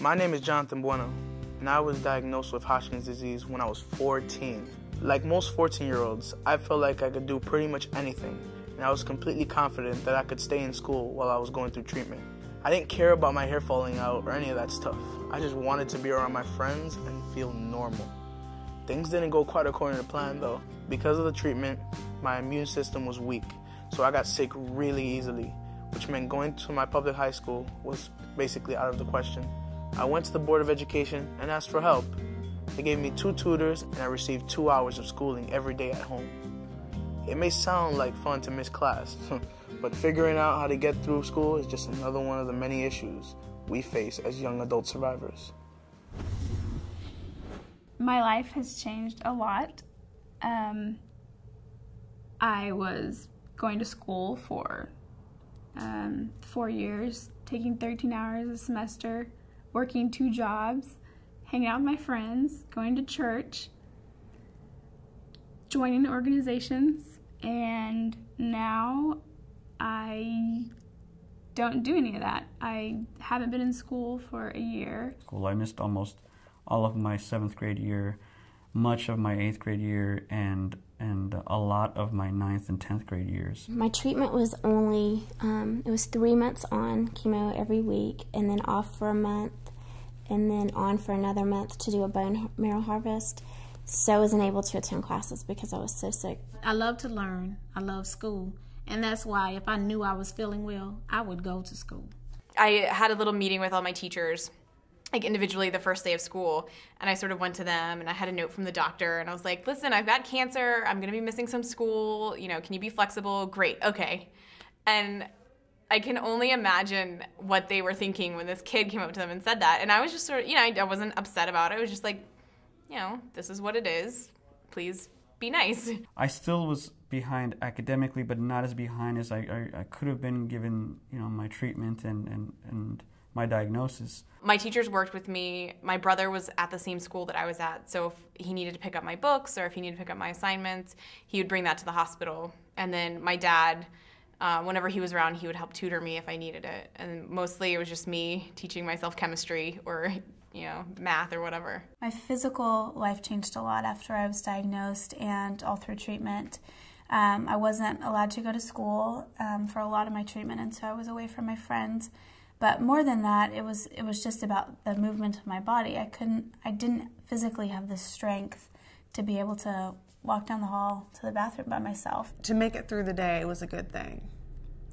My name is Johnathon Bueno, and I was diagnosed with Hodgkin's disease when I was 14. Like most 14 year olds, I felt like I could do pretty much anything, and I was completely confident that I could stay in school while I was going through treatment. I didn't care about my hair falling out or any of that stuff. I just wanted to be around my friends and feel normal. Things didn't go quite according to plan though. Because of the treatment, my immune system was weak, so I got sick really easily, which meant going to my public high school was basically out of the question. I went to the Board of Education and asked for help. They gave me two tutors and I received two hours of schooling every day at home. It may sound like fun to miss class, but figuring out how to get through school is just another one of the many issues we face as young adult survivors. My life has changed a lot. Um, I was going to school for um, four years, taking 13 hours a semester, working two jobs, hanging out with my friends, going to church, joining organizations, and now I don't do any of that. I haven't been in school for a year. School. I missed almost all of my seventh grade year, much of my eighth grade year, and and a lot of my ninth and tenth grade years. My treatment was only um, it was three months on chemo every week, and then off for a month, and then on for another month to do a bone marrow harvest. So I wasn't able to attend classes because I was so sick. I love to learn. I love school. And that's why if I knew I was feeling well, I would go to school. I had a little meeting with all my teachers like individually the first day of school and I sort of went to them and I had a note from the doctor and I was like, "Listen, I've got cancer. I'm going to be missing some school. You know, can you be flexible?" Great. Okay. And I can only imagine what they were thinking when this kid came up to them and said that. And I was just sort of, you know, I wasn't upset about it. I was just like, you know, this is what it is. Please be nice. I still was behind academically, but not as behind as I, I, I could have been given, you know, my treatment and, and, and my diagnosis. My teachers worked with me. My brother was at the same school that I was at, so if he needed to pick up my books or if he needed to pick up my assignments, he would bring that to the hospital. And then my dad, uh, whenever he was around, he would help tutor me if I needed it. And mostly it was just me teaching myself chemistry or you know, math or whatever. My physical life changed a lot after I was diagnosed and all through treatment. Um, I wasn't allowed to go to school um, for a lot of my treatment, and so I was away from my friends. But more than that, it was it was just about the movement of my body. I couldn't, I didn't physically have the strength to be able to walk down the hall to the bathroom by myself. To make it through the day was a good thing,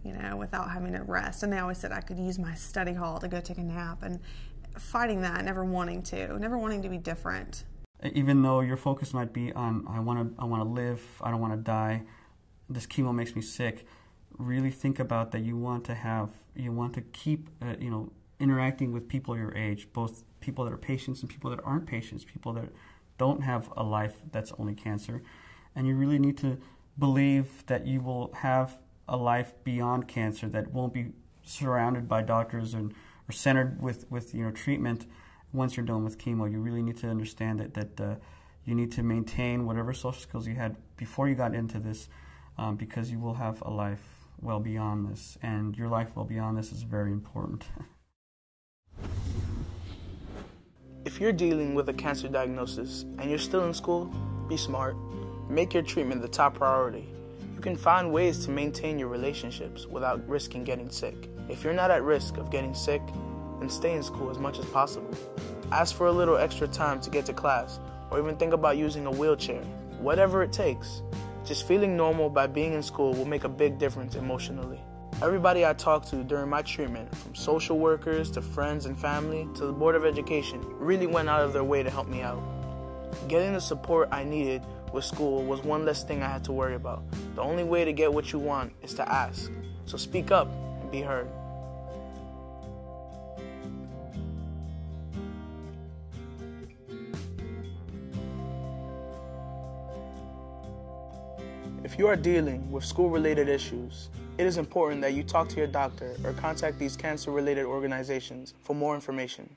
you know, without having to rest. And they always said I could use my study hall to go take a nap, and fighting that, never wanting to, never wanting to be different. Even though your focus might be on I want to I want to live, I don't want to die. This chemo makes me sick really think about that you want to have you want to keep uh, you know interacting with people your age both people that are patients and people that aren't patients people that don't have a life that's only cancer. And you really need to believe that you will have a life beyond cancer that won't be surrounded by doctors and or centered with with you know treatment once you're done with chemo. You really need to understand that that uh, you need to maintain whatever social skills you had before you got into this um, because you will have a life well beyond this, and your life well beyond this is very important. if you're dealing with a cancer diagnosis and you're still in school, be smart. Make your treatment the top priority. You can find ways to maintain your relationships without risking getting sick. If you're not at risk of getting sick, then stay in school as much as possible. Ask for a little extra time to get to class, or even think about using a wheelchair. Whatever it takes. Just feeling normal by being in school will make a big difference emotionally. Everybody I talked to during my treatment, from social workers to friends and family to the Board of Education, really went out of their way to help me out. Getting the support I needed with school was one less thing I had to worry about. The only way to get what you want is to ask. So speak up and be heard. If you are dealing with school related issues, it is important that you talk to your doctor or contact these cancer related organizations for more information.